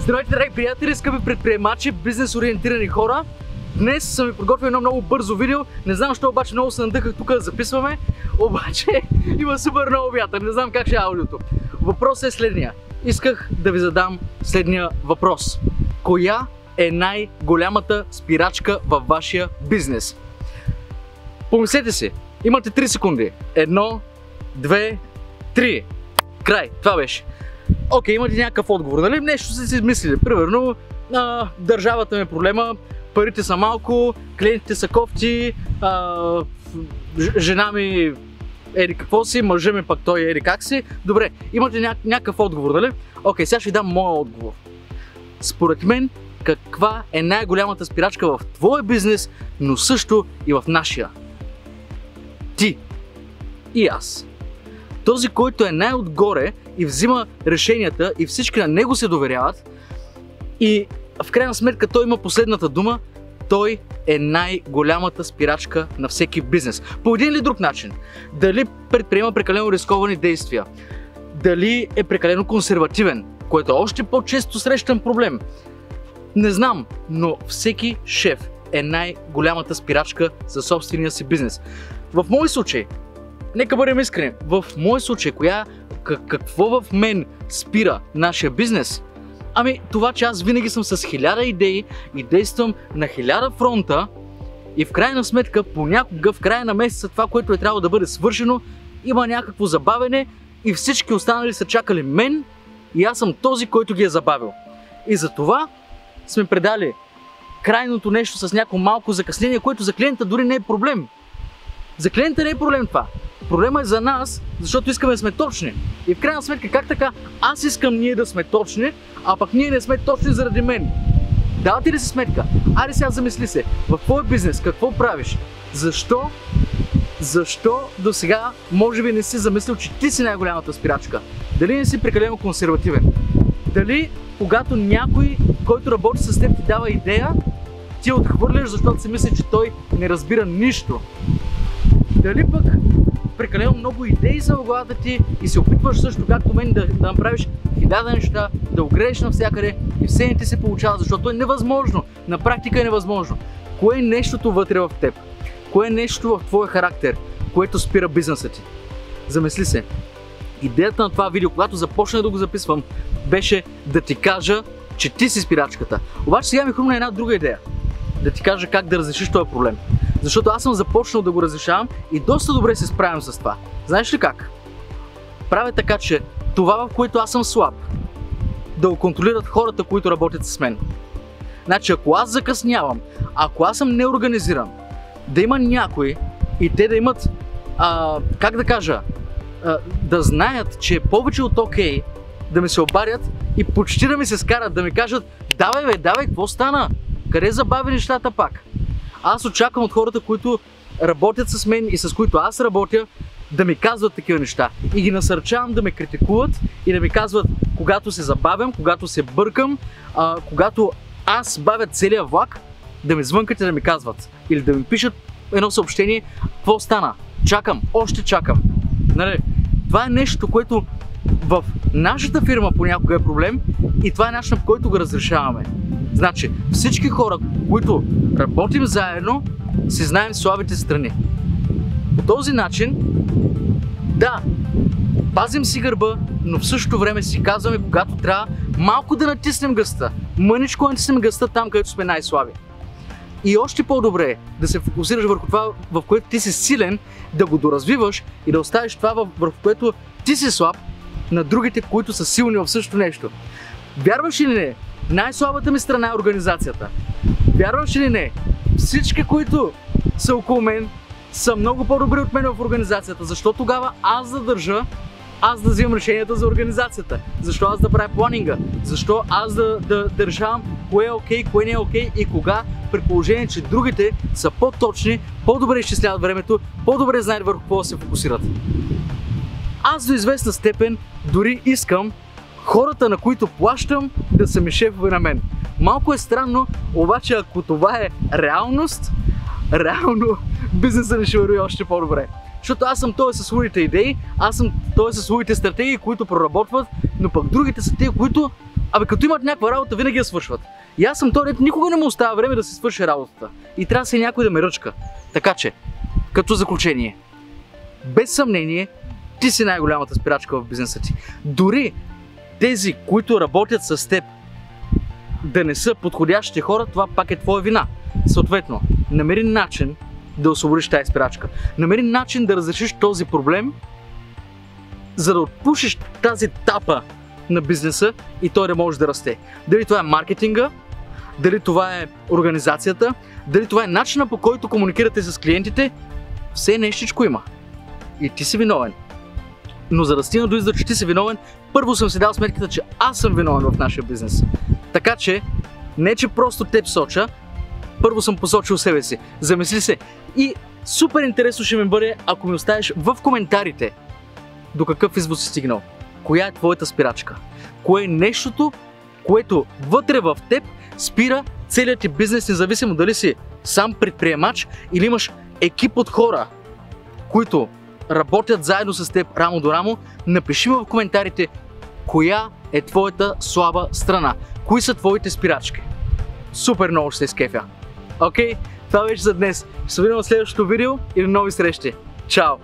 Здравейте, драги приятели, скъпи предприемачи, бизнес ориентирани хора. Днес съм ви подготвил едно много бързо видео. Не знам защо обаче много се надъхах тук да записваме. Обаче има супер много вятър. Не знам как ще е аудиото. Въпросът е следния. Исках да ви задам следния въпрос. Коя е най-голямата спирачка във вашия бизнес? Помислете си. Имате 3 секунди. Едно, две, три. Край. Това беше. Окей, имате някакъв отговор, нали? Нещо са си измислили. Примерно, а, държавата ми е проблема, парите са малко, клиентите са кофти, а, жена ми еди какво си, мъжа ми пък той еди как си. Добре, имате ня- някакъв отговор, нали? Окей, сега ще ви дам моя отговор. Според мен, каква е най-голямата спирачка в твоя бизнес, но също и в нашия? Ти и аз. Този, който е най-отгоре и взима решенията и всички на него се доверяват и в крайна сметка той има последната дума, той е най-голямата спирачка на всеки бизнес. По един или друг начин. Дали предприема прекалено рисковани действия, дали е прекалено консервативен, което е още по-често срещан проблем. Не знам, но всеки шеф е най-голямата спирачка за собствения си бизнес. В мой случай, нека бъдем искрени, в мой случай, коя, как, какво в мен спира нашия бизнес? Ами това, че аз винаги съм с хиляда идеи и действам на хиляда фронта и в крайна сметка понякога в края на месеца това, което е трябвало да бъде свършено, има някакво забавене и всички останали са чакали мен и аз съм този, който ги е забавил. И за това сме предали крайното нещо с някакво малко закъснение, което за клиента дори не е проблем. За клиента не е проблем това. Проблема е за нас, защото искаме да сме точни. И в крайна сметка, как така? Аз искам ние да сме точни, а пък ние не сме точни заради мен. Давате ли си сметка? Аре сега замисли се. В твой бизнес какво правиш? Защо? Защо до сега може би не си замислил, че ти си най-голямата спирачка? Дали не си прекалено консервативен? Дали когато някой, който работи с теб, ти дава идея, ти отхвърляш, защото си мисли, че той не разбира нищо? Дали пък прекалено много идеи в главата ти и се опитваш също както мен да, да направиш хиляда неща, да огрееш навсякъде и все не ти се получава, защото е невъзможно. На практика е невъзможно. Кое е нещото вътре в теб? Кое е нещо в твоя характер, което спира бизнеса ти? Замисли се. Идеята на това видео, когато започнах да го записвам, беше да ти кажа, че ти си спирачката. Обаче сега ми хрумна една друга идея. Да ти кажа как да разрешиш този проблем. Защото аз съм започнал да го разрешавам и доста добре се справям с това. Знаеш ли как? Правя така, че това, в което аз съм слаб, да го контролират хората, които работят с мен. Значи, ако аз закъснявам, ако аз съм неорганизиран, да има някой и те да имат, а, как да кажа, а, да знаят, че е повече от окей, да ми се обадят и почти да ми се скарат, да ми кажат, давай бе, давай, какво стана? Къде забави нещата пак? Аз очаквам от хората, които работят с мен и с които аз работя, да ми казват такива неща. И ги насърчавам да ме критикуват и да ми казват, когато се забавям, когато се бъркам, а, когато аз бавя целия влак, да ми звънкат и да ми казват. Или да ми пишат едно съобщение, какво стана? Чакам, още чакам. Нали? Това е нещо, което в нашата фирма понякога е проблем и това е начинът, по който го разрешаваме. Значи, всички хора, които работим заедно, си знаем слабите страни. По този начин, да, пазим си гърба, но в същото време си казваме, когато трябва малко да натиснем гъста. Мъничко натиснем гъста там, където сме най-слаби. И още по-добре е да се фокусираш върху това, в което ти си силен, да го доразвиваш и да оставиш това, върху което ти си слаб, на другите, които са силни в същото нещо. Вярваш ли не? Най-слабата ми страна е организацията. Вярваш ли не? Всички, които са около мен, са много по-добри от мен в организацията. Защо тогава аз задържа аз да взимам решенията за организацията? Защо аз да правя планинга? Защо аз да, да държавам кое е окей, кое не е окей и кога, при положение, че другите са по-точни, по-добре изчисляват времето, по-добре знаят върху какво да се фокусират. Аз до известна степен дори искам хората, на които плащам, да са ми шефове на мен. Малко е странно, обаче ако това е реалност, реално бизнесът ни ще върви още по-добре. Защото аз съм той със своите идеи, аз съм той със своите стратегии, които проработват, но пък другите са те, които Абе, като имат някаква работа, винаги я свършват. И аз съм този, никога не му остава време да си свърши работата. И трябва да се някой да ме ръчка. Така че, като заключение, без съмнение, ти си най-голямата спирачка в бизнеса ти. Дори тези, които работят с теб, да не са подходящите хора, това пак е твоя вина. Съответно, намери начин да освободиш тази спирачка. Намери начин да разрешиш този проблем, за да отпушиш тази тапа на бизнеса и той да може да расте. Дали това е маркетинга, дали това е организацията, дали това е начина по който комуникирате с клиентите, все нещичко има. И ти си виновен. Но за да стигна до извода, че ти си виновен, първо съм си дал сметката, че аз съм виновен в нашия бизнес. Така че, не че просто теб соча, първо съм посочил себе си. Замисли се. И супер интересно ще ми бъде, ако ми оставиш в коментарите до какъв извод си стигнал. Коя е твоята спирачка? Кое е нещото, което вътре в теб спира целият ти бизнес, независимо дали си сам предприемач или имаш екип от хора, които работят заедно с теб рамо до рамо, напиши ми в коментарите коя е твоята слаба страна. Кои са твоите спирачки? Супер много ще се изкефя. Окей, това беше за днес. Ще се видим в следващото видео и до нови срещи. Чао!